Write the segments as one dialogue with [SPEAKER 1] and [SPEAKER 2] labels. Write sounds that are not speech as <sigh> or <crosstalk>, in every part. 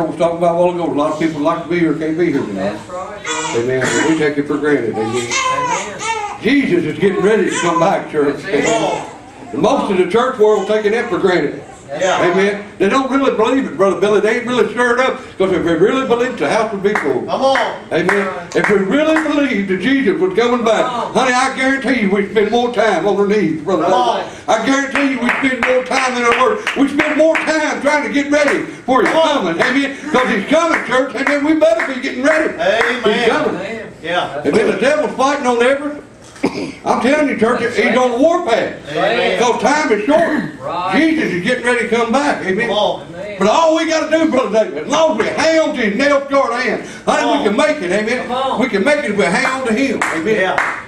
[SPEAKER 1] I was talking about a while ago, a lot of people like to be here, can't be here tonight.
[SPEAKER 2] That's right.
[SPEAKER 1] Amen. We take it for granted. Amen.
[SPEAKER 2] Amen.
[SPEAKER 1] Jesus is getting ready to come back, church. Amen. Most of the church world taking it for granted.
[SPEAKER 3] Yeah.
[SPEAKER 1] Amen. They don't really believe it, Brother Billy. They ain't really stirred up because if they really believed the house would be full.
[SPEAKER 3] Come on.
[SPEAKER 1] Amen. If we really believed that Jesus was coming back, honey, I guarantee you we'd spend more time on our knees, Brother.
[SPEAKER 3] Come on.
[SPEAKER 1] I guarantee you we'd spend more time in our word. We spend more time trying to get ready for His coming. Amen. Because He's coming, church. Amen. We better be getting ready. He's
[SPEAKER 3] Amen.
[SPEAKER 1] coming.
[SPEAKER 2] Amen.
[SPEAKER 3] Yeah.
[SPEAKER 1] Amen. The devil's fighting on Everett. <coughs> I'm telling you, church, he's on the warpath.
[SPEAKER 3] Amen.
[SPEAKER 1] Because time is short.
[SPEAKER 2] Right.
[SPEAKER 1] Jesus is getting ready to come back. Amen.
[SPEAKER 3] Come on.
[SPEAKER 1] But all we got to do, Brother David, as long as we hang on to his nail scarred hand, honey, we can make it, amen. We can make it if we hang on to him, amen.
[SPEAKER 3] Yeah.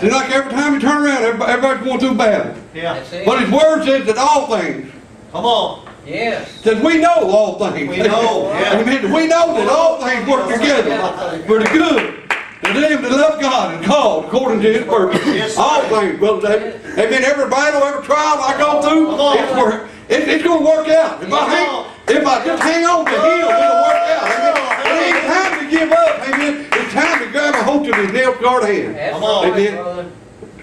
[SPEAKER 1] See, like every time you turn around, everybody, everybody's going through battle.
[SPEAKER 3] Yeah.
[SPEAKER 1] But his word says that all things,
[SPEAKER 3] Come on.
[SPEAKER 2] Yes.
[SPEAKER 1] says we know all things.
[SPEAKER 3] We know, yeah. <laughs>
[SPEAKER 1] Amen. We know that all things work together for the good. To them that love God and called according to his purpose.
[SPEAKER 3] Yes,
[SPEAKER 1] all things, Brother David. Amen. Every battle, every trial I go through,
[SPEAKER 3] on.
[SPEAKER 1] it's, work, it, it's going to work out. If I,
[SPEAKER 3] Come
[SPEAKER 1] hang,
[SPEAKER 3] on.
[SPEAKER 1] if I just hang on to him, it'll work out. Amen. It ain't time to give up. Amen. It's time to grab a hold of his nail scarred hand.
[SPEAKER 3] Come on.
[SPEAKER 1] Amen.
[SPEAKER 2] brother.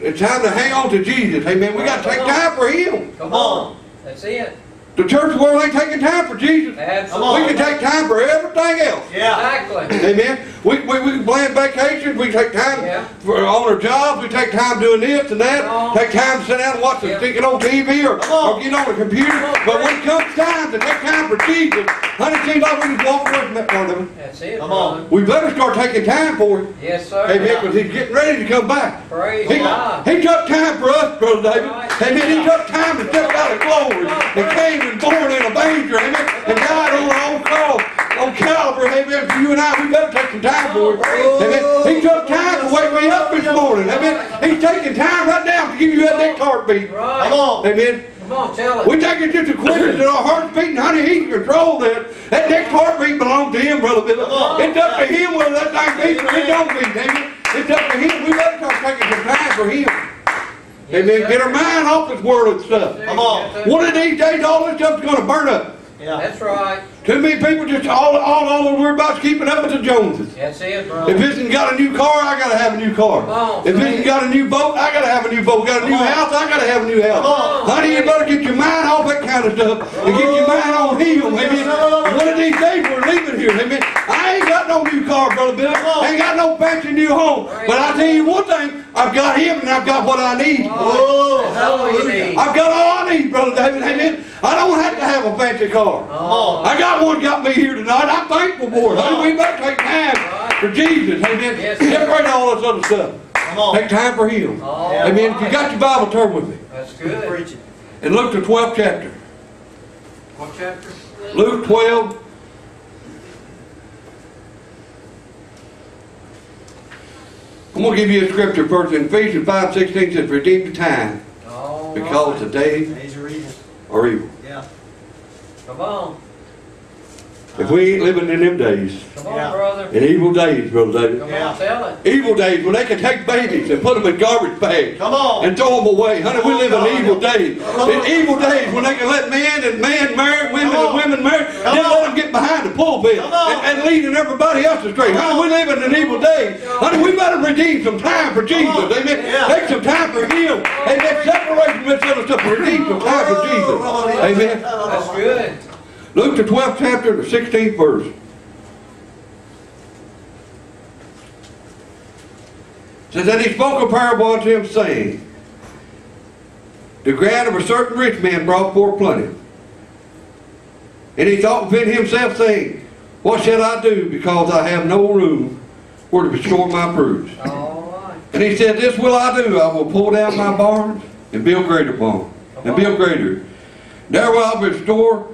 [SPEAKER 1] It's time to hang on to Jesus. Amen. We got to take time for him.
[SPEAKER 2] Come
[SPEAKER 3] Come
[SPEAKER 2] on.
[SPEAKER 3] on.
[SPEAKER 2] That's it.
[SPEAKER 1] The church world ain't taking time for Jesus.
[SPEAKER 2] Absolutely.
[SPEAKER 1] We can take time for everything else.
[SPEAKER 3] Yeah.
[SPEAKER 2] Exactly.
[SPEAKER 1] Amen. We, we, we can plan vacations. We take time
[SPEAKER 2] Yeah.
[SPEAKER 1] for on our jobs. We take time doing this and that.
[SPEAKER 2] Come.
[SPEAKER 1] Take time to sit down and watch the
[SPEAKER 2] Yeah.
[SPEAKER 1] sticking on TV or,
[SPEAKER 3] Come on.
[SPEAKER 1] or get on the computer.
[SPEAKER 2] On,
[SPEAKER 1] but when it comes time to take time for Jesus, honey, it seems like we just walk away from that part of it.
[SPEAKER 2] That's it,
[SPEAKER 3] Come
[SPEAKER 2] brother.
[SPEAKER 3] on.
[SPEAKER 1] We better start taking time for him.
[SPEAKER 2] Yes, sir.
[SPEAKER 1] Amen. Because he's getting ready to come back.
[SPEAKER 2] Praise
[SPEAKER 1] He,
[SPEAKER 2] God.
[SPEAKER 1] he took time for us, Brother David.
[SPEAKER 2] Right.
[SPEAKER 1] Amen. He took time to step out of glory and came and born in a manger. Amen. And died on our own cross on Calvary. Amen. For you and I, we better take some time for it. Amen. He took time to wake me up this morning. Amen. He's taking time right now to give you that next heartbeat.
[SPEAKER 3] Come on.
[SPEAKER 1] Amen.
[SPEAKER 2] Come on, tell it.
[SPEAKER 1] We take it just a quick <laughs> that our heart's beating, honey, he can control that. That next heartbeat belongs to him, Brother. It's up to him whether that thing beats or it don't beat, amen. It's up to him. We better start taking some time for him.
[SPEAKER 2] Yes,
[SPEAKER 1] Amen.
[SPEAKER 2] sir.
[SPEAKER 1] Get our mind off this world and stuff.
[SPEAKER 3] Come on.
[SPEAKER 2] Yes.
[SPEAKER 1] One of these days, all this stuff's gonna burn up.
[SPEAKER 3] Yeah.
[SPEAKER 2] That's right.
[SPEAKER 1] Too many people just all all all they're worried about is keeping up with the Joneses.
[SPEAKER 2] That's it,
[SPEAKER 1] If
[SPEAKER 2] brother.
[SPEAKER 1] isn't got a new car, I gotta have a new car.
[SPEAKER 2] On,
[SPEAKER 1] If isn't got a new boat, I gotta have a new boat. Got a new
[SPEAKER 3] Come on.
[SPEAKER 1] house, I gotta have a new house.
[SPEAKER 3] On.
[SPEAKER 1] Honey, you better get your mind off that kind of stuff and get your mind on Him. Amen. One of these days we're leaving here. Amen. I ain't got no new car, brother Bill.
[SPEAKER 3] On.
[SPEAKER 1] Ain't got no fancy new home. But I tell you one thing, I've got Him and I've got what I need.
[SPEAKER 3] Oh, hallelujah.
[SPEAKER 1] I've got all I need, brother David. Amen. I don't have to have a fancy car.
[SPEAKER 2] Oh,
[SPEAKER 1] I got one got me here tonight. I'm thankful for it. Honey, we better take time for Jesus. Amen.
[SPEAKER 2] Yes.
[SPEAKER 1] Separate all this other stuff.
[SPEAKER 3] Come on.
[SPEAKER 1] Take time for Him.
[SPEAKER 2] all
[SPEAKER 1] Amen. If you got your Bible, turn with me.
[SPEAKER 2] That's good.
[SPEAKER 3] Preaching.
[SPEAKER 1] And Luke the 12th chapter.
[SPEAKER 2] What chapter?
[SPEAKER 1] Luke 12. I'm going to give you a scripture first. In Ephesians 5 16 says, Redeem the time
[SPEAKER 2] All
[SPEAKER 1] because the
[SPEAKER 2] right.
[SPEAKER 1] days
[SPEAKER 3] Days are evil.
[SPEAKER 1] are evil.
[SPEAKER 3] Yeah.
[SPEAKER 2] Come on.
[SPEAKER 1] If we ain't living in them days,
[SPEAKER 2] Come on,
[SPEAKER 3] Yeah.
[SPEAKER 2] brother.
[SPEAKER 1] in evil days, Brother David,
[SPEAKER 2] Come
[SPEAKER 3] Yeah.
[SPEAKER 2] on, tell it.
[SPEAKER 1] evil days when they can take babies and put them in garbage bags
[SPEAKER 3] Come on.
[SPEAKER 1] and throw them away. Honey, we live in evil days.
[SPEAKER 3] Come
[SPEAKER 1] In evil days when they can let men and men marry, women and women marry,
[SPEAKER 3] Come
[SPEAKER 1] then
[SPEAKER 3] on.
[SPEAKER 1] let them get behind the pulpit and, and leading everybody else astray.
[SPEAKER 3] Come
[SPEAKER 1] Honey, we live in evil days. Honey, we better redeem some time for Jesus.
[SPEAKER 3] on.
[SPEAKER 1] Amen.
[SPEAKER 3] Yeah.
[SPEAKER 1] Take some time for Him. Amen. Separate from this other stuff. Redeem some time for Jesus. Amen.
[SPEAKER 2] That's good.
[SPEAKER 1] Luke the 12th chapter, the 16th verse. Says that he spoke a parable unto him, saying, The ground of a certain rich man brought forth plenty. And he thought within himself, saying, What shall I do, because I have no room where to store my fruits? And he said, This will I do. I will pull down my barns and build greater barns, and build greater. There will I restore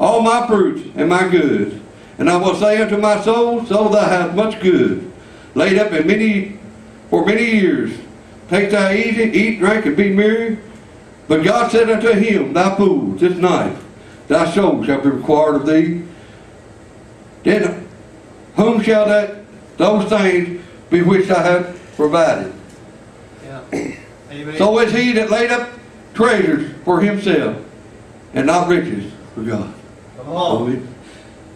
[SPEAKER 1] all my fruits and my goods. And I will say unto my soul, Soul, thou hast much good, laid up in many for many years. Take thy easy, eat, drink, and be merry. But God said unto him, Thy fool, this night thy soul shall be required of thee. Then whom shall that those things be which thou hast provided?
[SPEAKER 3] Yeah.
[SPEAKER 1] So is he that laid up treasures for himself, and not riches for God.
[SPEAKER 3] Come on.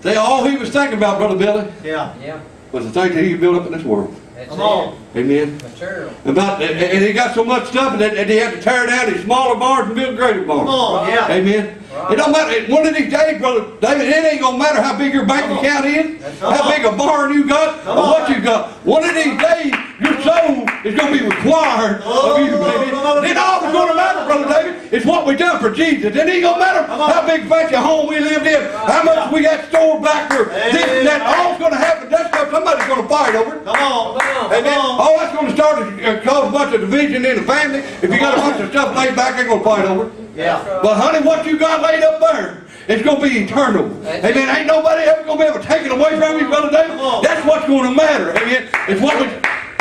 [SPEAKER 1] They, all he was thinking about, Brother Billy,
[SPEAKER 3] Yeah.
[SPEAKER 2] Yeah,
[SPEAKER 1] was the things that he built up in this world.
[SPEAKER 2] that's
[SPEAKER 3] Come on.
[SPEAKER 1] Amen.
[SPEAKER 2] Material.
[SPEAKER 1] About, and and he got so much stuff that, that he had to tear down his smaller barns and build greater barns.
[SPEAKER 3] Come
[SPEAKER 1] barns.
[SPEAKER 3] on. Yeah.
[SPEAKER 1] Amen. It don't matter. One of these days, brother David, it ain't gonna matter how big your bank
[SPEAKER 3] Come on.
[SPEAKER 1] account is,
[SPEAKER 2] That's
[SPEAKER 1] how big a barn you got,
[SPEAKER 3] Come
[SPEAKER 1] or what you got. One of these days, your soul is gonna be required of you,
[SPEAKER 3] Oh,
[SPEAKER 1] baby.
[SPEAKER 3] come on.
[SPEAKER 1] Then all that's gonna matter, brother David, is what we done for Jesus. It ain't gonna matter how big fancy home we lived in, how much we got stored back there. This and that, all's gonna happen. That's stuff somebody's gonna fight over.
[SPEAKER 3] Come on.
[SPEAKER 2] Come on.
[SPEAKER 3] Come on.
[SPEAKER 1] Oh, that's going to start to uh, cause a bunch of division in the family. If you got a bunch of stuff laid back, they're going to fight over it.
[SPEAKER 3] Yeah.
[SPEAKER 2] Right.
[SPEAKER 1] But honey, what you got laid up there, it's going to be eternal.
[SPEAKER 2] That's
[SPEAKER 1] Amen. Ain't nobody ever going to be able to take it away from you, brother David.
[SPEAKER 3] Come on.
[SPEAKER 1] That's what's going to matter. Amen. It's what we,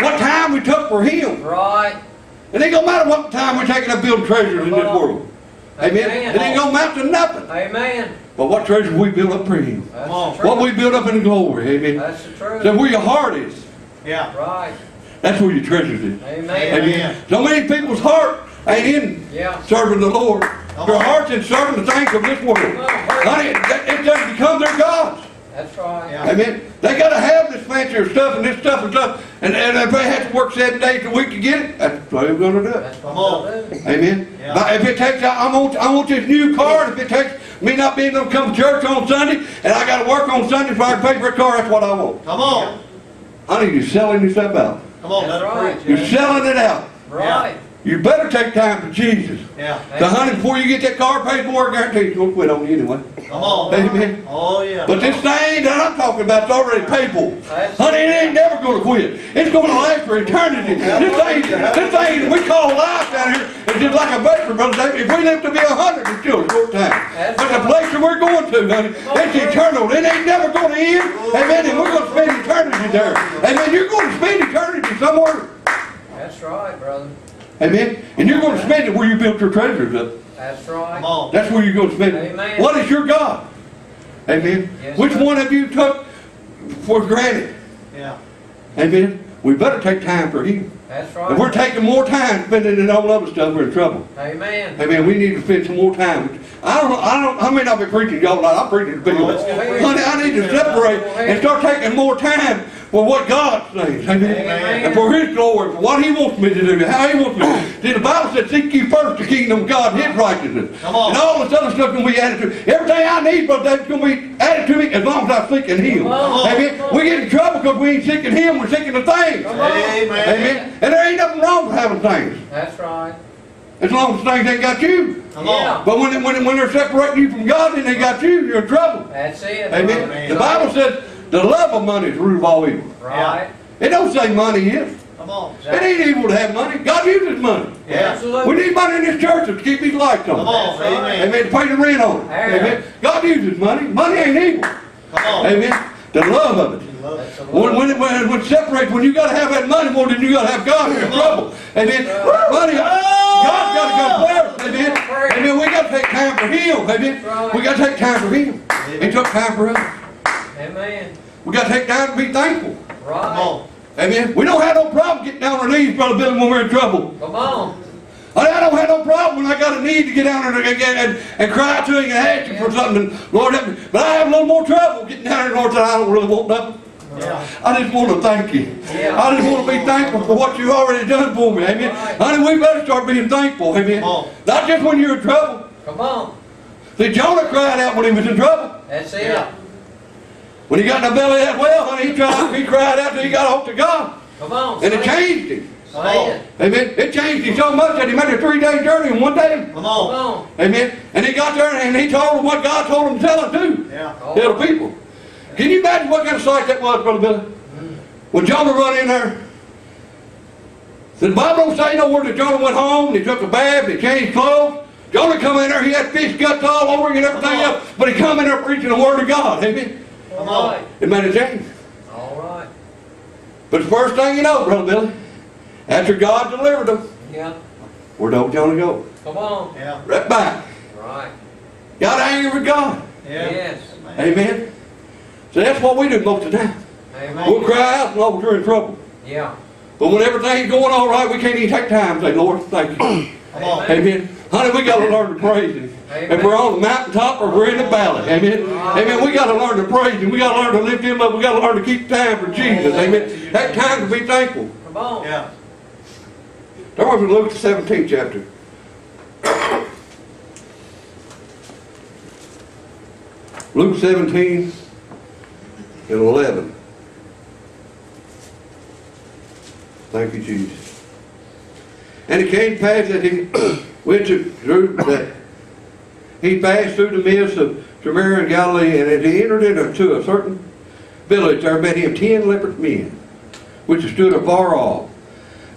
[SPEAKER 1] what time we took for Him.
[SPEAKER 2] Right.
[SPEAKER 1] It ain't going to matter what time we're taking up building treasures in this world. Amen. It ain't going to amount to nothing.
[SPEAKER 2] Amen.
[SPEAKER 1] But what treasure we build up for Him.
[SPEAKER 2] That's the truth.
[SPEAKER 1] What we build up in glory. Amen.
[SPEAKER 2] That's the truth.
[SPEAKER 1] So where your heart is,
[SPEAKER 3] Yeah.
[SPEAKER 2] Right.
[SPEAKER 1] that's where your treasures is.
[SPEAKER 2] Amen.
[SPEAKER 3] Amen.
[SPEAKER 1] So many people's heart ain't in
[SPEAKER 2] Yeah.
[SPEAKER 1] serving the Lord.
[SPEAKER 3] Come
[SPEAKER 1] Their
[SPEAKER 3] on.
[SPEAKER 1] heart's in serving the things of this world.
[SPEAKER 2] Come
[SPEAKER 1] Honey, it, it doesn't become their gods.
[SPEAKER 2] That's right.
[SPEAKER 3] Yeah.
[SPEAKER 1] Amen. They gotta have this fancier stuff and this stuff and stuff. And, and if they have to work seven days a week to get it, that's the way we're gonna do it.
[SPEAKER 3] Come on.
[SPEAKER 2] they'll.
[SPEAKER 1] Amen.
[SPEAKER 3] Yeah.
[SPEAKER 1] But if it takes, I want, I want this new car. If it takes me not being able to come to church on Sunday, and I gotta work on Sunday so I can pay for a car, that's what I want.
[SPEAKER 3] Come on.
[SPEAKER 1] Honey, you're selling yourself out.
[SPEAKER 3] Come on.
[SPEAKER 2] That's
[SPEAKER 3] Let
[SPEAKER 2] right.
[SPEAKER 1] You're selling it out.
[SPEAKER 2] Right.
[SPEAKER 1] You better take time for Jesus.
[SPEAKER 3] Yeah.
[SPEAKER 1] So, honey, before you get that car paid for, I guarantee you're gonna quit on you anyway.
[SPEAKER 3] Come on.
[SPEAKER 1] Amen.
[SPEAKER 3] Oh yeah.
[SPEAKER 1] But this thing that I'm talking about is already paid for.
[SPEAKER 2] That's
[SPEAKER 1] Honey, it ain't never gonna quit. It's gonna last for eternity. This thing, this thing we call life down here is just like a vapor, brother David. If we live to be a hundred, it's still a short time.
[SPEAKER 2] That's
[SPEAKER 1] But the place that we're going to, honey, it's eternal. It ain't never gonna end. Oh, Amen. And we're gonna spend eternity there. Amen. You're gonna spend eternity somewhere.
[SPEAKER 2] That's right, brother.
[SPEAKER 1] Amen. And you're gonna spend it where you built your treasures up.
[SPEAKER 2] That's right.
[SPEAKER 3] Come on.
[SPEAKER 1] That's where you're going to spend it.
[SPEAKER 2] Amen.
[SPEAKER 1] What is your God? Amen.
[SPEAKER 2] Yes,
[SPEAKER 1] Which
[SPEAKER 2] sir.
[SPEAKER 1] one have you took for granted?
[SPEAKER 3] Yeah.
[SPEAKER 1] Amen. We better take time for Him.
[SPEAKER 2] That's right.
[SPEAKER 1] If we're taking more time spending it on other stuff, we're in trouble.
[SPEAKER 2] Amen.
[SPEAKER 1] Amen. We need to spend some more time. I don't. I don't. I may not be preaching y'all like I'm preaching to people.
[SPEAKER 3] Oh.
[SPEAKER 1] Honey, I need to separate and start taking more time for what God says. Amen.
[SPEAKER 2] Amen.
[SPEAKER 1] And for His glory, for what He wants me to do, how He wants me. to See, the Bible says, "Seek ye first the kingdom of God, His righteousness,
[SPEAKER 3] Come on.
[SPEAKER 1] and all this other stuff can be added to. Everything I need, brother, that's going to be added to me as long as I'm seeking Him. Amen. We get in trouble because we ain't seeking Him. We're seeking the things.
[SPEAKER 3] Amen.
[SPEAKER 1] Amen. And there ain't nothing wrong with having things,
[SPEAKER 2] That's right.
[SPEAKER 1] as long as things ain't got you.
[SPEAKER 3] Come
[SPEAKER 2] Yeah.
[SPEAKER 3] on.
[SPEAKER 1] But when, when, when they're separating you from God, then they got you, you're in trouble.
[SPEAKER 2] That's it.
[SPEAKER 1] Amen.
[SPEAKER 2] brother.
[SPEAKER 1] The Bible says the love of money is the root of all evil.
[SPEAKER 2] Right.
[SPEAKER 1] It don't say money is.
[SPEAKER 3] Come on.
[SPEAKER 1] It ain't evil to have money. God uses money.
[SPEAKER 3] Yeah.
[SPEAKER 1] We need money in this church to keep these lights on.
[SPEAKER 3] Come
[SPEAKER 1] on.
[SPEAKER 3] on.
[SPEAKER 2] That's right.
[SPEAKER 3] Amen.
[SPEAKER 1] Amen. To pay the rent on.
[SPEAKER 2] Yeah.
[SPEAKER 1] Amen. God uses money. Money ain't evil.
[SPEAKER 3] Come on.
[SPEAKER 1] Amen. The love of it.
[SPEAKER 3] Love
[SPEAKER 2] That's
[SPEAKER 3] it.
[SPEAKER 2] the
[SPEAKER 1] When, when, it, when, it- when it separates, when you got to have that money more than you got to have God, you're in trouble. Amen. Money, God's got to come first. Amen. Amen. We got to take time for Him. Amen. We got to take time for Him. He took time for us.
[SPEAKER 2] Amen.
[SPEAKER 1] We got to take time to be thankful.
[SPEAKER 3] Come
[SPEAKER 2] Right.
[SPEAKER 3] on.
[SPEAKER 1] Amen. We don't have no problem getting down on our knees, Brother Billy, when we're in trouble.
[SPEAKER 2] Come on.
[SPEAKER 1] I I don't have no problem when I got a need to get down there and, and, and, and cry to Him and ask Him for something. Lord, help me. But I have a little more trouble getting down there, Lord, that I don't really want nothing.
[SPEAKER 3] Yeah.
[SPEAKER 1] I just want to thank you.
[SPEAKER 2] Yeah.
[SPEAKER 1] I just want to be thankful for what you've already done for me. Amen.
[SPEAKER 2] Right.
[SPEAKER 1] Honey, we better start being thankful. Amen.
[SPEAKER 3] Come on.
[SPEAKER 1] Not just when you're in trouble.
[SPEAKER 2] Come on.
[SPEAKER 1] See, Jonah cried out when he was in trouble.
[SPEAKER 2] That's it.
[SPEAKER 3] Yeah.
[SPEAKER 1] When he got in the belly of that well, honey, he tried, he cried out till he got off to God.
[SPEAKER 2] Come on.
[SPEAKER 1] And it changed him.
[SPEAKER 3] Come
[SPEAKER 2] Say it.
[SPEAKER 1] Amen. It changed him so much that he made a three-day journey in one day.
[SPEAKER 3] Come
[SPEAKER 2] Come
[SPEAKER 3] on.
[SPEAKER 2] on.
[SPEAKER 1] Amen. And he got there and he told them what God told him to tell him to.
[SPEAKER 3] Yeah.
[SPEAKER 1] Tell the people. Can you imagine what kind of sight that was, Brother Billy? Mm-hmm. When Jonah run in there, the Bible don't say nowhere that Jonah went home, and he took a bath, and he changed clothes. Jonah come in there, he had fish guts all over him and everything else, but he come in there preaching the word of God. Amen.
[SPEAKER 2] All
[SPEAKER 3] on.
[SPEAKER 1] It made a change.
[SPEAKER 2] All right.
[SPEAKER 1] But the first thing you know, Brother Billy, after God delivered them,
[SPEAKER 2] Yeah.
[SPEAKER 1] where'd old Jonah go?
[SPEAKER 2] Come on.
[SPEAKER 3] Yeah.
[SPEAKER 1] Right back.
[SPEAKER 2] Right.
[SPEAKER 1] Got angry with God.
[SPEAKER 3] Yeah.
[SPEAKER 2] Yes.
[SPEAKER 1] Amen. So that's what we do most of the time.
[SPEAKER 2] Amen.
[SPEAKER 1] We'll cry out and know we're in trouble.
[SPEAKER 2] Yeah.
[SPEAKER 1] But when everything's going all right, we can't even take time and say, Lord, thank you.
[SPEAKER 3] Come on.
[SPEAKER 1] Amen. Honey, we got to learn to praise Him. If we're on the mountaintop or we're in the valley. Amen. Amen. We got to learn to praise Him. We got to learn to lift Him up. We got to learn to keep time for Jesus. Amen. That time to be thankful.
[SPEAKER 2] Come on.
[SPEAKER 3] Yeah.
[SPEAKER 1] Turn over to Luke the 17th chapter. Luke 17 and 11. Thank you, Jesus. And it came to pass that he went to through he passed through the midst of Samaria and Galilee, and as he entered into a certain village, there met him ten leper men, which stood afar off.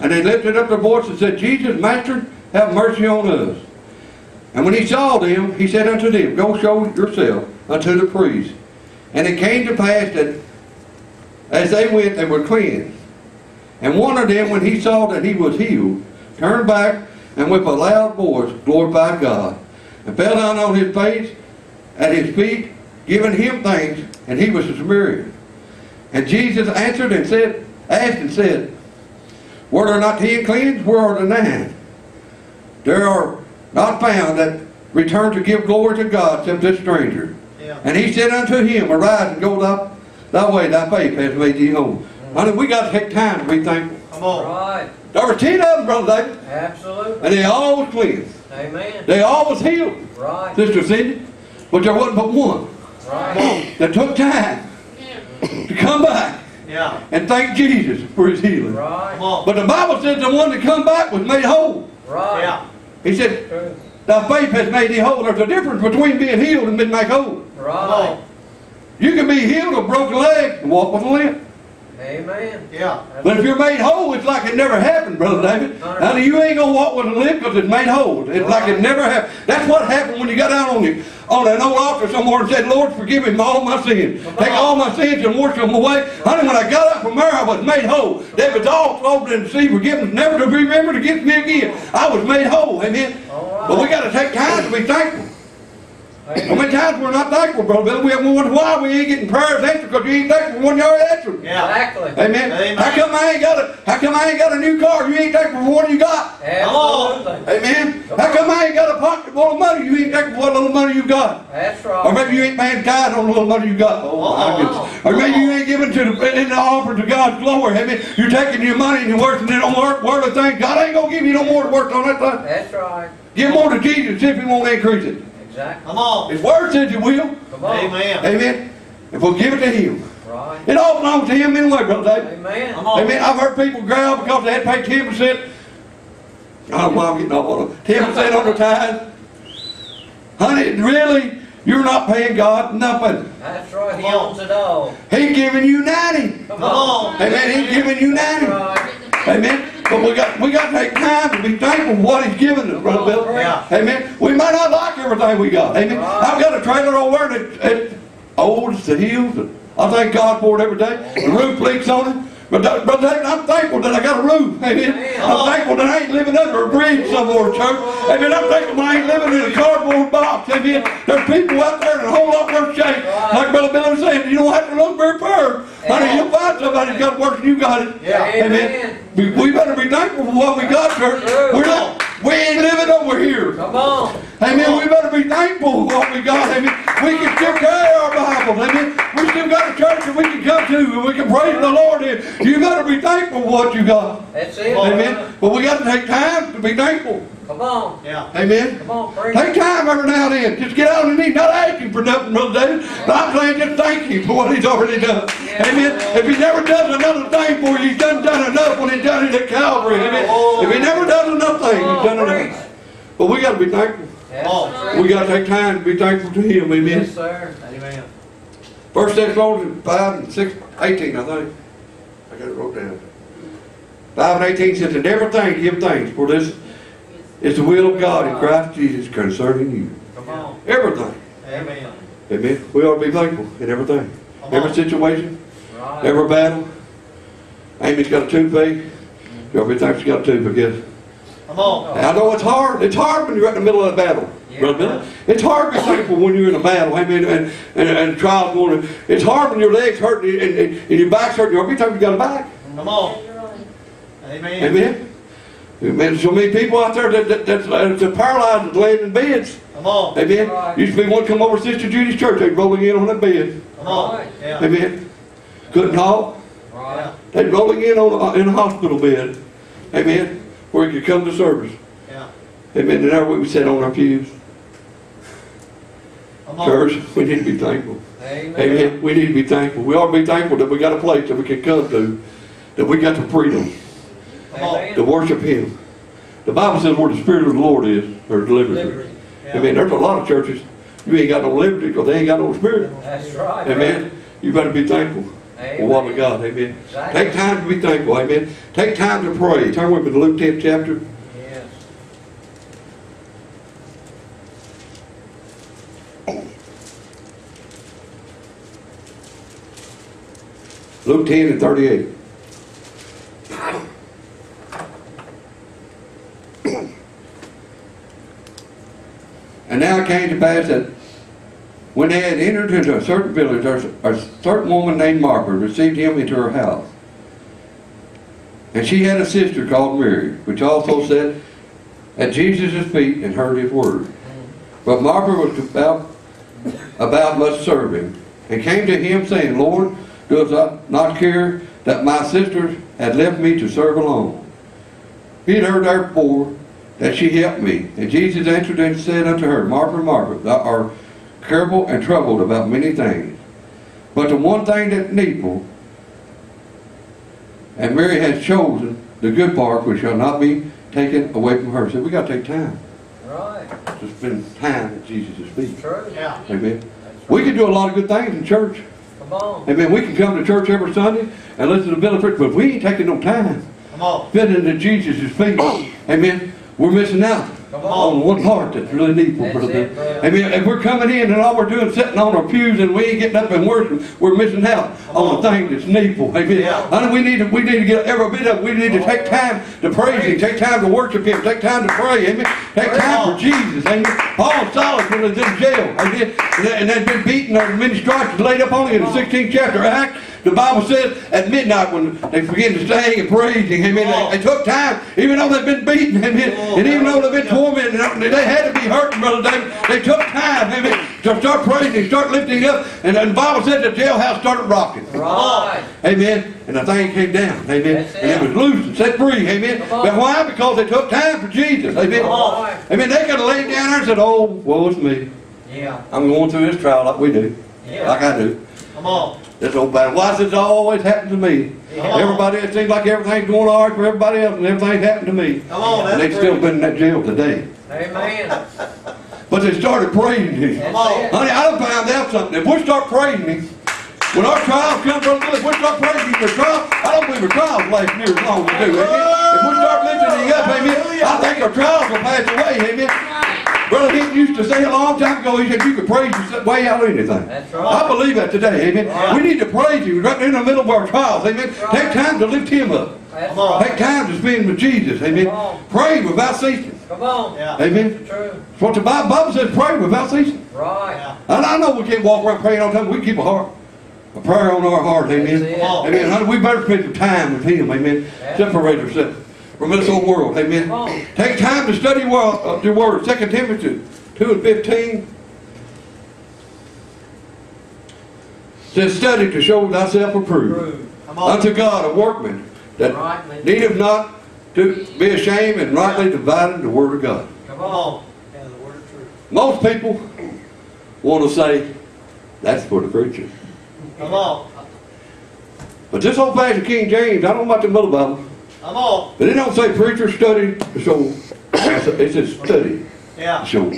[SPEAKER 1] And they lifted up their voice and said, Jesus, Master, have mercy on us. And when he saw them, he said unto them, Go show yourself unto the priest. And it came to pass that as they went, they were cleansed. And one of them, when he saw that he was healed, turned back and with a loud voice glorified God, and fell down on his face at his feet, giving him thanks, and he was a Samaritan. And Jesus answered and said, asked and said, Were there not ten cleansed? Where are the nine? There are not found that return to give glory to God except this stranger.
[SPEAKER 3] Yeah.
[SPEAKER 1] And he said unto him, Arise and go thy, thy way, thy faith has made thee whole. Mm. Honey, we got to take time to be thankful.
[SPEAKER 3] Come on.
[SPEAKER 2] Right.
[SPEAKER 1] There were ten of them, Brother David,
[SPEAKER 2] Absolutely.
[SPEAKER 1] and they all was cleansed.
[SPEAKER 2] Amen.
[SPEAKER 1] They all was healed,
[SPEAKER 2] Right.
[SPEAKER 1] Sister Cindy. But there wasn't but one
[SPEAKER 2] Right.
[SPEAKER 1] that took time to come back
[SPEAKER 3] Yeah.
[SPEAKER 1] and thank Jesus for his healing.
[SPEAKER 2] Right.
[SPEAKER 1] But the Bible says the one that come back was made whole.
[SPEAKER 2] Right.
[SPEAKER 3] Yeah.
[SPEAKER 1] He said,
[SPEAKER 2] True.
[SPEAKER 1] Thy faith has made thee whole. There's a difference between being healed and being made whole.
[SPEAKER 2] Right.
[SPEAKER 1] You can be healed of a broken leg and walk with a limp.
[SPEAKER 2] Amen.
[SPEAKER 3] Yeah.
[SPEAKER 1] But if you're made whole, it's like it never happened, Brother David. Now, you ain't gonna walk with a limp because it's made whole. It's like it never happened. That's what happened when you got out on the on an old altar somewhere and said, Lord, forgive me all my sins. Take all my sins and wash them away. Honey, when I got up from there, I was made whole. That was all clothed in the sea forgiveness, never to be remembered against me again. I was made whole. Amen.
[SPEAKER 2] All
[SPEAKER 1] But we got to take time to be thankful. How many times we're not thankful, Brother Bill? We have wondered why we ain't getting prayers answered because you ain't thankful for one you already answered.
[SPEAKER 3] Yeah.
[SPEAKER 2] Exactly.
[SPEAKER 1] Amen.
[SPEAKER 3] Amen.
[SPEAKER 1] How come I ain't got a How come I ain't got a new car? You ain't thankful for what you got.
[SPEAKER 2] Absolutely.
[SPEAKER 1] Amen. How come I ain't got a pocket full of money? You ain't thankful for what little money you got.
[SPEAKER 2] That's right.
[SPEAKER 1] Or maybe you ain't paying tithe on the little money you got. Oh, my goodness. Or maybe you ain't giving to the in the offer to God's glory. Amen. You're taking your money and you're working it on work, worldly things. God ain't gonna give you no more to work on that thing.
[SPEAKER 2] That's right.
[SPEAKER 1] Give more to Jesus if He won't increase it.
[SPEAKER 2] Exactly.
[SPEAKER 3] Come on.
[SPEAKER 1] His word says you will.
[SPEAKER 2] Come on.
[SPEAKER 3] Amen.
[SPEAKER 1] Amen. If we'll give it to Him.
[SPEAKER 2] Right.
[SPEAKER 1] It all belongs to Him anyway, Brother David.
[SPEAKER 2] Amen.
[SPEAKER 3] Come on.
[SPEAKER 1] Amen. I've heard people growl because they had to pay ten percent. I don't mind getting off on ten percent on the tithe. Honey, really, you're not paying God nothing.
[SPEAKER 2] That's right. He
[SPEAKER 3] Come on.
[SPEAKER 2] owns it all.
[SPEAKER 1] He's giving you ninety.
[SPEAKER 2] Come
[SPEAKER 3] Come on.
[SPEAKER 1] Amen. He's giving you ninety.
[SPEAKER 2] right.
[SPEAKER 1] Amen. But we got we got to take time to be thankful for what He's given us, Brother Bill.
[SPEAKER 3] Yeah.
[SPEAKER 1] Amen. We might not like everything we got. Amen.
[SPEAKER 2] Right.
[SPEAKER 1] I've got a trailer over there that, that old, it's the hills. and I thank God for it every day. The roof leaks on it. But that- Brother David, I'm thankful that I got a roof. Amen. <laughs> I'm thankful that I ain't living under a bridge somewhere, church. Amen. I'm thankful I ain't living in a cardboard box. Amen. There's people out there a whole lot worse shape. Like Brother Bill was saying, you don't have to look very far. Honey, you'll find somebody that's got it worse than you got it. Amen. We, we better be thankful for what we got, church. We're not, we ain't living over here.
[SPEAKER 2] Come on.
[SPEAKER 1] Amen. We better be thankful for what we got. Amen. We can still carry our Bibles. Amen. We still got a church that we can come to and we can praise the Lord in. You better be thankful for what you got.
[SPEAKER 2] That's it.
[SPEAKER 1] Amen. But we got to take time to be thankful.
[SPEAKER 2] Come on.
[SPEAKER 3] Yeah.
[SPEAKER 1] Amen.
[SPEAKER 2] Come on. Bring
[SPEAKER 1] Take time every now and then. Just get out on your knees. Not asking for nothing, Brother David. But I'm saying just thank Him for what He's already done. Amen. If He never does another thing for you, He's done done enough when He done it at Calvary. Amen. If He never does enough things, He's done enough. But we got to be thankful.
[SPEAKER 2] That's
[SPEAKER 1] We got to take time to be thankful to Him. Amen.
[SPEAKER 2] Yes,
[SPEAKER 1] Amen.
[SPEAKER 2] sir.
[SPEAKER 3] Amen.
[SPEAKER 1] First Thessalonians 5 and 6, 18, I think. I got it wrote down. 5 and 18 says, And everything give thanks, for this is the will of God in Christ Jesus concerning you.
[SPEAKER 2] Come on.
[SPEAKER 1] Everything.
[SPEAKER 3] Amen.
[SPEAKER 1] Amen. We ought to be thankful in everything.
[SPEAKER 3] Come
[SPEAKER 1] Every
[SPEAKER 3] on.
[SPEAKER 1] situation,
[SPEAKER 2] Right.
[SPEAKER 1] every battle. Amy's got a toothache. Mm-hmm. You ought to be thankful she got a toothache. Yes.
[SPEAKER 3] Come on.
[SPEAKER 1] I know it's hard. It's hard when you're in the middle of a battle.
[SPEAKER 2] Yeah.
[SPEAKER 1] Brother It's hard to be thankful when you're in a battle. Amen. And, and, and trials going. on. It's hard when your legs hurt and, and, and your back's hurting. You ought to be thankful you got a back.
[SPEAKER 3] Come on. Amen.
[SPEAKER 1] Amen. Amen. So many people out there that, that, that's, that's paralyzed and laying in beds.
[SPEAKER 3] Come on.
[SPEAKER 1] Amen.
[SPEAKER 2] Right.
[SPEAKER 1] Used to be one come over to Sister Judy's church, they'd rolling in on that bed.
[SPEAKER 3] Come on.
[SPEAKER 2] Right.
[SPEAKER 3] Yeah.
[SPEAKER 1] Amen. Couldn't talk.
[SPEAKER 2] Right.
[SPEAKER 1] They'd rolling in on uh, in a hospital bed. Amen. Where he could come to service.
[SPEAKER 3] Yeah.
[SPEAKER 1] Amen. And there we would sit on our pews. Church, we need to be thankful.
[SPEAKER 2] Amen.
[SPEAKER 1] Amen. We need to be thankful. We ought to be thankful that we got a place that we can come to, that we got the freedom
[SPEAKER 3] Come on.
[SPEAKER 1] to worship Him. The Bible says where the Spirit of the Lord is, there's liberty.
[SPEAKER 2] Liberty.
[SPEAKER 3] Yeah.
[SPEAKER 1] Amen. There's a lot of churches, you ain't got no liberty because they ain't got no Spirit.
[SPEAKER 2] That's right.
[SPEAKER 1] Amen. You better be thankful
[SPEAKER 2] Amen.
[SPEAKER 1] for what we got. Amen.
[SPEAKER 2] Exactly.
[SPEAKER 1] Take time to be thankful. Amen. Take time to pray. Turn with me to Luke 10th chapter.
[SPEAKER 2] Yes.
[SPEAKER 1] Luke 10 and 38. <coughs> And now it came to pass that when they had entered into a certain village, a certain woman named Martha received him into her house. And she had a sister called Mary, which also sat at Jesus' feet and heard his word. But Martha was about, about much serving, and came to him saying, Lord, does I not care that my sisters had left me to serve alone? He had heard therefore that she helped me. And Jesus answered and said unto her, Martha, Martha, thou art careful and troubled about many things. But the one thing that needful, and Mary has chosen the good part which shall not be taken away from her. So we got to take time
[SPEAKER 2] Right.
[SPEAKER 1] to spend time at Jesus' feet.
[SPEAKER 2] True.
[SPEAKER 3] Yeah.
[SPEAKER 1] Amen. We can do a lot of good things in church.
[SPEAKER 2] Come on.
[SPEAKER 1] Amen. We can come to church every Sunday and listen to Billy Preach, but if we ain't taking no time
[SPEAKER 3] Come on.
[SPEAKER 1] spending at Jesus' feet. <coughs> Amen. We're missing out On
[SPEAKER 2] on.
[SPEAKER 1] one part that's really needful,
[SPEAKER 2] That's
[SPEAKER 1] brother.
[SPEAKER 2] it, brother.
[SPEAKER 1] Amen. If we're coming in and all we're doing is sitting on our pews and we ain't getting up and worshiping, we're missing out on the thing that's needful. Amen.
[SPEAKER 3] Yeah.
[SPEAKER 1] I know we need to we need to get every bit of it. We need to take time to praise Him, take time to worship Him, take time to pray. Amen. Take time for Jesus. Amen. Paul Silas was in jail. Amen. And they- and they'd been beaten on many stripes laid up on him in the 16th chapter of Acts. The Bible says at midnight when they began to sing and praising, amen, they, they took time, even though they've been beaten, amen, and even though they've been tormented, and they had to be hurting, Brother David, they took time, amen, to start praising, start lifting up, and, and the Bible said the jailhouse started rocking.
[SPEAKER 2] Right.
[SPEAKER 1] Amen. And the thing came down. Amen.
[SPEAKER 2] That's.
[SPEAKER 1] And it was loose and set free. Amen. But why? Because they took time for Jesus. Amen.
[SPEAKER 2] Come.
[SPEAKER 1] Amen. They could have laid down there and said, Oh, woe is me.
[SPEAKER 2] Yeah.
[SPEAKER 1] I'm going through this trial like we do.
[SPEAKER 2] Yeah.
[SPEAKER 1] Like I do.
[SPEAKER 3] Come on.
[SPEAKER 1] This old battle. Why does this always happen to me? Everybody, it seems like everything's going all right for everybody else and everything's happened to me.
[SPEAKER 3] Come on.
[SPEAKER 1] And they've still been in that jail today.
[SPEAKER 2] Amen.
[SPEAKER 1] But they started praising him.
[SPEAKER 2] That's
[SPEAKER 3] on.
[SPEAKER 1] Honey, I done found out something. If we start praising him, when our trials come from if we start praising him for trials, I don't believe our trials last near as long as they do. Amen. If we start lifting him up, amen, I think our trials will pass away. Amen. Brother Hinton used to say a long time ago, he said, you can praise your way out of anything.
[SPEAKER 2] That's right.
[SPEAKER 1] I believe that today, amen.
[SPEAKER 2] Right.
[SPEAKER 1] We need to praise you right in the middle of our trials, amen. Take time to lift him up.
[SPEAKER 2] That's
[SPEAKER 3] Come on.
[SPEAKER 1] Take time to spend with Jesus, amen. Pray without ceasing,
[SPEAKER 2] Come on.
[SPEAKER 3] Yeah.
[SPEAKER 1] amen.
[SPEAKER 2] True.
[SPEAKER 1] That's what the Bible Bible says, pray without ceasing.
[SPEAKER 2] Right.
[SPEAKER 3] Yeah.
[SPEAKER 1] And I know we can't walk around praying all the time. We keep a heart, a prayer on our heart. Amen.
[SPEAKER 2] That's it.
[SPEAKER 3] Come on.
[SPEAKER 1] Amen. Honey, we better spend some time with Him. Amen.
[SPEAKER 2] Yeah.
[SPEAKER 1] Separate ourselves from this old world. Amen. Take time to study well, uh, the Word. Second Timothy 2 and 15 says, Study to show thyself approved
[SPEAKER 2] True.
[SPEAKER 3] Come on.
[SPEAKER 1] unto God, a workman that
[SPEAKER 2] Rightly.
[SPEAKER 1] needeth not to be ashamed and rightly divided the Word of God.
[SPEAKER 2] Come on.
[SPEAKER 3] Yeah, the word of truth.
[SPEAKER 1] Most people want to say, that's for the preacher.
[SPEAKER 3] Come on.
[SPEAKER 1] But this old fashioned King James, I don't know about the middle Bible,
[SPEAKER 3] Come on.
[SPEAKER 1] but it don't say preacher study to show. It says study
[SPEAKER 3] Yeah.
[SPEAKER 1] show.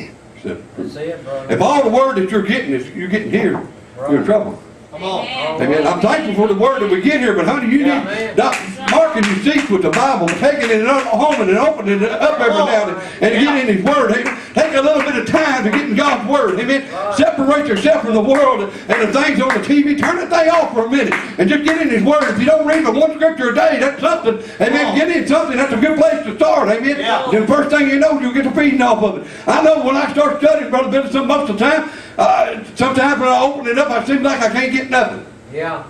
[SPEAKER 2] That's it.
[SPEAKER 1] If all the word that you're getting is you're getting here, you're in trouble.
[SPEAKER 3] Come on.
[SPEAKER 1] Amen. I'm thankful for the word that we get here, but honey, you
[SPEAKER 2] Yeah,
[SPEAKER 1] need
[SPEAKER 2] man.
[SPEAKER 1] not marking your seats with the Bible, taking it home and opening it up every now and then, and getting in His Word. Amen. Take a little bit of time to get in God's Word. Amen.
[SPEAKER 2] Right.
[SPEAKER 1] Separate yourself from the world and the things on the TV. Turn that thing off for a minute and just get in His Word. If you don't read but one scripture a day, that's something. Amen. Get in something. That's a good place to start. Amen.
[SPEAKER 3] Yeah.
[SPEAKER 1] Then the first thing you know, you'll get the feeding off of it. I know when I start studying, Brother some most of the time, uh, sometimes when I open it up, I seem like I can't get nothing.
[SPEAKER 2] Yeah.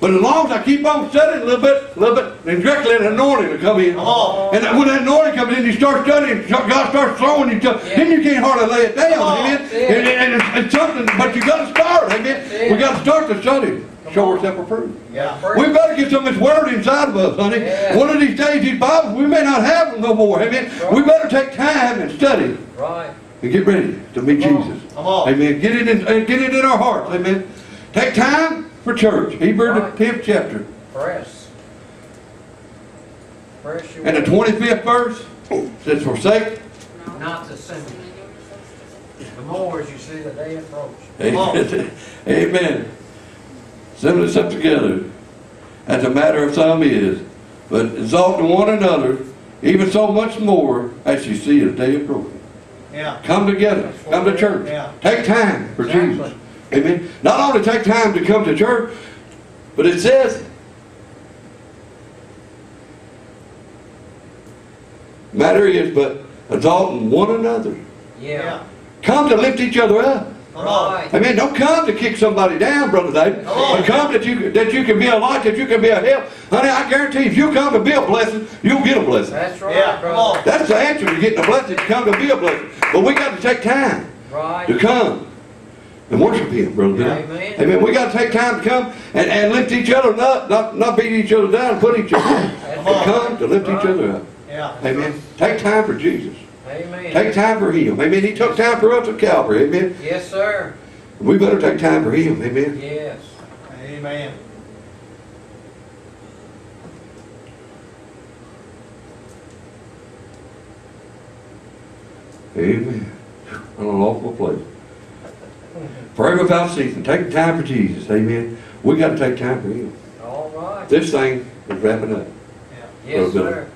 [SPEAKER 1] But as long as I keep on studying a little bit, a little bit, then directly an anointing will come in.
[SPEAKER 3] On.
[SPEAKER 1] And when that anointing comes in, you start studying, God starts throwing you stuff, then you can't hardly lay it down,
[SPEAKER 3] on.
[SPEAKER 1] amen? And, and it's, it's something, but you gotta start, amen? We gotta start the study, show ourselves approved.
[SPEAKER 3] Yeah.
[SPEAKER 1] We better get some of this word inside of us, honey.
[SPEAKER 2] Yeah.
[SPEAKER 1] One of these days, these Bibles, we may not have them no more, amen? We better take time and study
[SPEAKER 2] Right.
[SPEAKER 1] And get ready to meet
[SPEAKER 2] Come on.
[SPEAKER 1] Jesus.
[SPEAKER 3] Come on.
[SPEAKER 1] Amen. Get it in, uh, get it in our hearts, amen? Take time for church, Hebrews the tenth chapter.
[SPEAKER 2] Press. Press your
[SPEAKER 1] And the twenty-fifth verse says, forsake.
[SPEAKER 2] Not to sin. The more as you see the day approach.
[SPEAKER 1] Amen. <laughs> Amen. Assembly this up together. As a matter of some is, but exalting one another, even so much more as you see the day approaching.
[SPEAKER 3] Yeah.
[SPEAKER 1] Come together, come to church.
[SPEAKER 3] Yeah.
[SPEAKER 1] Take time for
[SPEAKER 2] Exactly.
[SPEAKER 1] Jesus. Amen. Not only take time to come to church, but it says, matter is, but exalting one another.
[SPEAKER 2] Yeah.
[SPEAKER 1] Come to lift each other up.
[SPEAKER 3] Come on.
[SPEAKER 2] Right.
[SPEAKER 1] Amen. Don't come to kick somebody down, brother David.
[SPEAKER 3] Come on.
[SPEAKER 1] But come that you that you can be a light, that you can be a help. Honey, I guarantee if you come to be a blessing, you'll get a blessing.
[SPEAKER 2] That's right,
[SPEAKER 3] Yeah, come
[SPEAKER 2] brother.
[SPEAKER 3] on.
[SPEAKER 1] That's the answer to getting a blessing, to come to be a blessing. But we got to take time to come and worship Him, brother Bill.
[SPEAKER 2] Amen.
[SPEAKER 1] Amen. We got to take time to come and, and lift each other up, not not beat each other down, put each other down. But come to lift each other up.
[SPEAKER 3] Yeah.
[SPEAKER 1] Amen. Take time for Jesus.
[SPEAKER 2] Amen.
[SPEAKER 1] Take time for Him. Amen. He took time for us at Calvary. Amen.
[SPEAKER 2] Yes, sir.
[SPEAKER 1] We better take time for Him. Amen.
[SPEAKER 2] Yes.
[SPEAKER 3] Amen.
[SPEAKER 1] Amen. On an awful place. Pray without ceasing. Take time for Jesus. Amen. We got to take time for Him.
[SPEAKER 2] All right.
[SPEAKER 1] This thing is wrapping up,
[SPEAKER 2] Yes,
[SPEAKER 1] Brother
[SPEAKER 2] sir.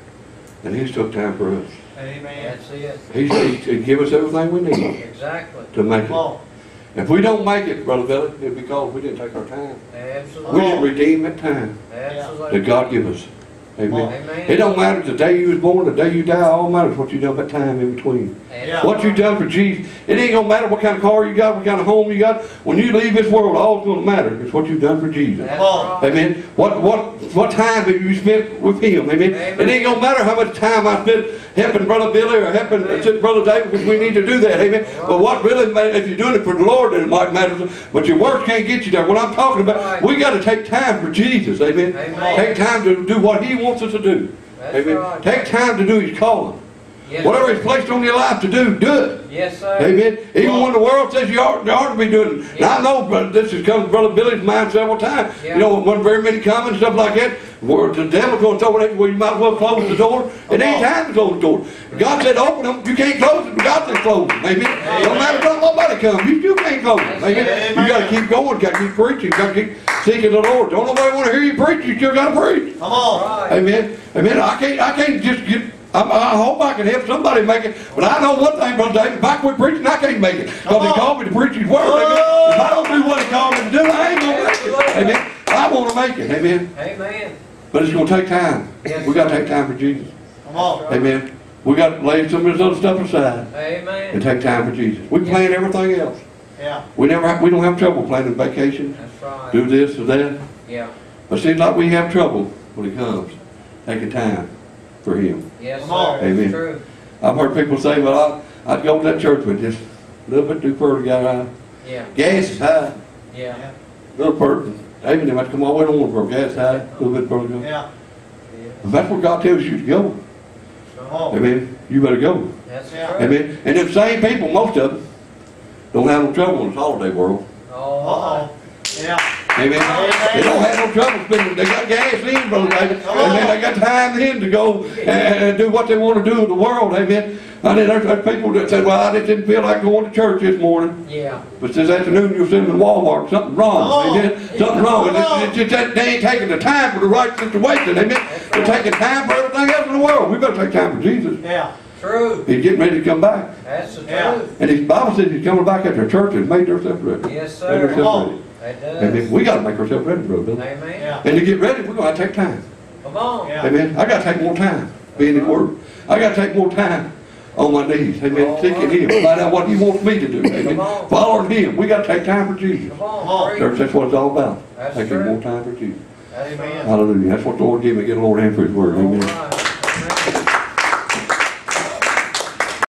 [SPEAKER 1] And He's took time for us.
[SPEAKER 3] Amen.
[SPEAKER 2] That's it.
[SPEAKER 1] He's, he's to give us everything we need
[SPEAKER 2] Exactly.
[SPEAKER 1] to make
[SPEAKER 3] Come
[SPEAKER 1] it.
[SPEAKER 3] on.
[SPEAKER 1] If we don't make it, Brother Billy, it's because we didn't take our time. We
[SPEAKER 2] Absolutely.
[SPEAKER 1] didn't redeem that time
[SPEAKER 2] Absolutely.
[SPEAKER 1] that God give us. Amen.
[SPEAKER 2] Amen.
[SPEAKER 1] It don't matter the day you was born, the day you die, all matters what you done that time in between.
[SPEAKER 3] Yeah.
[SPEAKER 1] What you done for Jesus. It ain't gonna matter what kind of car you got, what kind of home you got. When you leave this world, all it's gonna matter is what you've done for Jesus.
[SPEAKER 2] That's right.
[SPEAKER 1] Amen. What what what time have you spent with Him? Amen.
[SPEAKER 2] Amen.
[SPEAKER 1] It ain't gonna matter how much time I spent helping Brother Billy or helping Brother David, because we need to do that. Amen. But what really matters, if you're doing it for the Lord, then it might matter. But your works can't get you there. What I'm talking about, we got to take time for Jesus. Amen.
[SPEAKER 2] Amen.
[SPEAKER 1] Take time to do what He wants us to do.
[SPEAKER 2] That's
[SPEAKER 1] Amen.
[SPEAKER 2] right.
[SPEAKER 1] Take time to do His calling.
[SPEAKER 2] Yes,
[SPEAKER 1] Whatever
[SPEAKER 2] sir.
[SPEAKER 1] He's placed on your life to do, do it.
[SPEAKER 2] Yes, sir.
[SPEAKER 1] Amen. Even when the world says you ought, you ought to be doing it. And I know, but this has come to Brother Billy's mind several times.
[SPEAKER 2] Yeah.
[SPEAKER 1] You know, when very many come and stuff like that, where the devil's going to throw it at you, well, you might as well close the door. It ain't time to close the door. God said open them. You can't close them. God said close them. Amen. No matter what nobody come, you still can't close them. Amen.
[SPEAKER 3] Amen.
[SPEAKER 1] You got to keep going. You got to keep preaching. You got to keep seeking the Lord. Don't nobody want to hear you preach. You still got to preach.
[SPEAKER 3] Come on.
[SPEAKER 2] Right.
[SPEAKER 1] Amen. Amen. I can't. I can't just get. I, I hope I can help somebody make it, but I know one thing, Brother David. If I quit preaching, I can't make it. Because he called me to preach His word. Amen. Oh. If I don't do what He called me to do, I ain't gonna make it. Amen. I want to make it. Amen.
[SPEAKER 2] Amen.
[SPEAKER 1] But it's gonna take time.
[SPEAKER 2] Yes,
[SPEAKER 1] we got to take time for Jesus.
[SPEAKER 3] Come on.
[SPEAKER 1] Amen. We got to lay some of this other stuff aside
[SPEAKER 2] Amen.
[SPEAKER 1] and take time for Jesus. We plan everything else.
[SPEAKER 3] Yeah.
[SPEAKER 1] We never. Have, we don't have trouble planning vacations,
[SPEAKER 2] That's right.
[SPEAKER 1] do this or that.
[SPEAKER 2] Yeah.
[SPEAKER 1] But it seems like we have trouble when it comes Take taking time for Him.
[SPEAKER 2] Yes, sir.
[SPEAKER 1] Amen.
[SPEAKER 2] True.
[SPEAKER 1] I've heard people say, well, I, I'd go to that church with just a little bit too far to get out.
[SPEAKER 2] Yeah.
[SPEAKER 1] Gas is high,
[SPEAKER 2] Yeah.
[SPEAKER 1] a little person. Even they might come all the way to Warrenburg, gas high, a little bit further to go.
[SPEAKER 3] Yeah.
[SPEAKER 2] Yeah.
[SPEAKER 1] If that's where God tells you to go,
[SPEAKER 3] Come on.
[SPEAKER 1] amen, you better go.
[SPEAKER 2] That's
[SPEAKER 3] Yeah.
[SPEAKER 1] Amen. And them same people, most of them, don't have no trouble in this holiday world.
[SPEAKER 2] Oh,
[SPEAKER 3] Uh-oh. Yeah.
[SPEAKER 1] Amen.
[SPEAKER 3] Amen.
[SPEAKER 1] They don't have no trouble spending. They got gas in, brother David. Amen. They got time then to go and, and do what they want to do in the world. Amen. I mean, there's, there's people that said, well, I just didn't feel like going to church this morning.
[SPEAKER 2] yeah.
[SPEAKER 1] But this afternoon you're sitting in Walmart, something wrong.
[SPEAKER 3] Oh.
[SPEAKER 1] Amen. Something wrong. And it's, it's just that they ain't taking the time for the right situation. Amen. They're taking time for everything else in the world. We better take time for Jesus.
[SPEAKER 3] Yeah.
[SPEAKER 2] True.
[SPEAKER 1] He's getting ready to come back.
[SPEAKER 2] That's the
[SPEAKER 3] Yeah.
[SPEAKER 2] truth.
[SPEAKER 1] And his Bible says he's coming back after church and made themselves ready.
[SPEAKER 2] Yes,
[SPEAKER 1] Made
[SPEAKER 2] sir.
[SPEAKER 1] themselves ready.
[SPEAKER 2] It does.
[SPEAKER 1] Amen. We got to make ourselves ready, brother. Bill.
[SPEAKER 2] Amen.
[SPEAKER 3] Yeah.
[SPEAKER 1] And to get ready, we're going to take time.
[SPEAKER 2] Come on.
[SPEAKER 3] Yeah.
[SPEAKER 1] Amen. I got to take more time being in Word. I got to take more time on my knees. Amen. Seeking Him. Find out what He wants me to do. Amen. Following Him. We got to take time for Jesus.
[SPEAKER 2] Come
[SPEAKER 3] Come on.
[SPEAKER 2] on.
[SPEAKER 1] Church, that's what it's all about.
[SPEAKER 2] That's
[SPEAKER 1] Taking
[SPEAKER 2] true.
[SPEAKER 1] more time for Jesus.
[SPEAKER 3] Amen.
[SPEAKER 1] Hallelujah. That's what the Lord gave me. Get the Lord hand for his word. Amen.
[SPEAKER 3] All right.